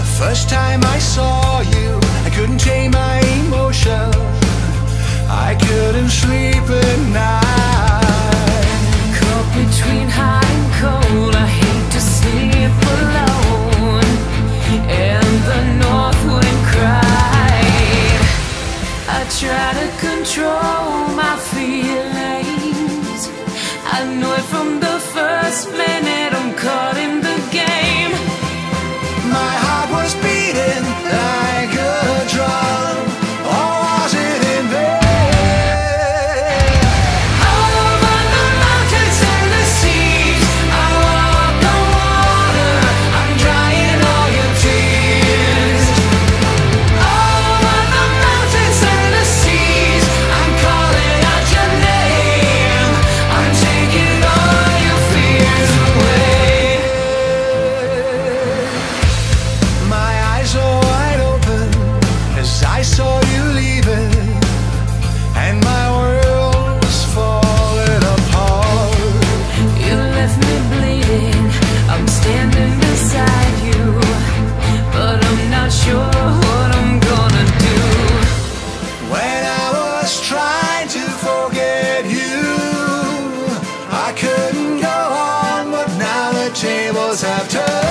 The first time I saw you, I couldn't tame my emotion. I couldn't sleep. I saw you leaving, and my world was falling apart. You left me bleeding, I'm standing beside you, but I'm not sure what I'm gonna do. When I was trying to forget you, I couldn't go on, but now the tables have turned.